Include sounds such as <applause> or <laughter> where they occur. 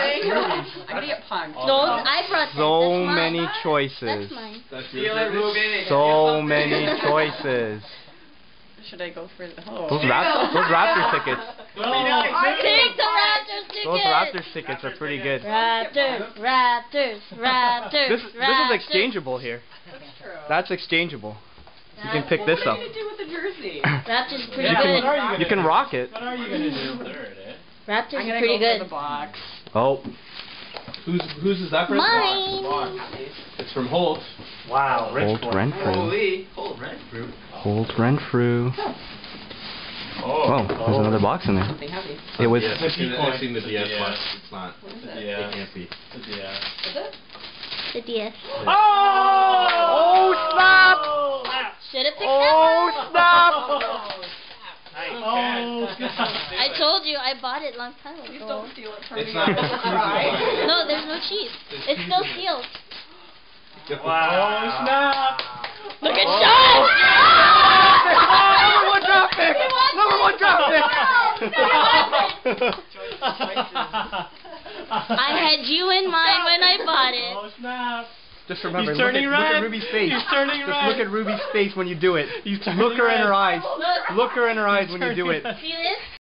I'm gonna get punked. No, I brought that. So That's mine. many That's choices. mine. That's Feel it, Ruben. So many <laughs> choices. Should I go for the? Oh. Those Raptors, those Raptors tickets. <laughs> Take the Raptors tickets. Those Raptors tickets are pretty good. Raptors, Raptors, Raptors. This this is exchangeable here. That's true. That's exchangeable. You can pick Well, this what up. are you gonna do with the jersey? <laughs> Raptors pretty You good. can you can rock it. What are you gonna do? Third? Raptors I'm gonna pretty go good. for the box. Oh, Who's whose is that from? Mine. It's from Holt. Wow, Holt Renfrew. Holy, hold red fruit. Holt Renfrew. Oh. oh, oh there's another box in there. Something heavy. It was. Yes, I've seen, I've seen the The DS DS. one. It's not. What is it? It can't be. Yeah. Is it? The DS. Oh! oh snap! Oh! Should have picked Oh that snap! <laughs> Oh, <laughs> I told you, I bought it a long time Please ago. don't steal it from It's me. not. I'm gonna cry. No, there's no cheese. It's still sealed. Wow. snap. Look at oh. Sean! Number one draft pick! Number one draft pick! I had you in mind when I bought it. Oh, snap. Just remember, He's look, at, turning look at. Ruby's face. He's turning Just red. look at Ruby's face when you do it. He's turning Look her in red. her eyes. Look her in her eyes when you do it. See this?